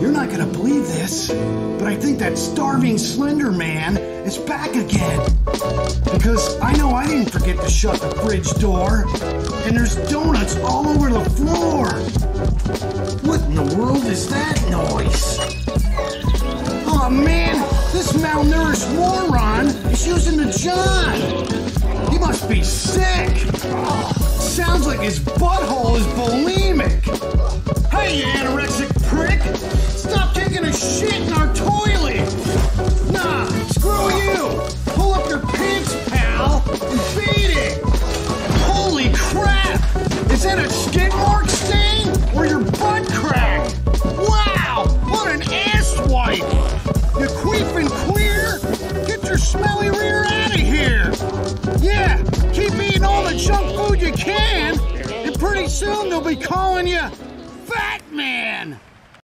You're not gonna believe this, but I think that starving Slender Man is back again. Because I know I didn't forget to shut the fridge door, and there's donuts all over the floor. What in the world is that noise? Oh man, this malnourished moron is using the John. He must be sick. Sounds like his butthole is bulimic. Is that a skin mark stain or your butt crack? Wow! What an ass wipe! You queefing queer! Get your smelly rear out of here! Yeah, keep eating all the junk food you can, and pretty soon they'll be calling you!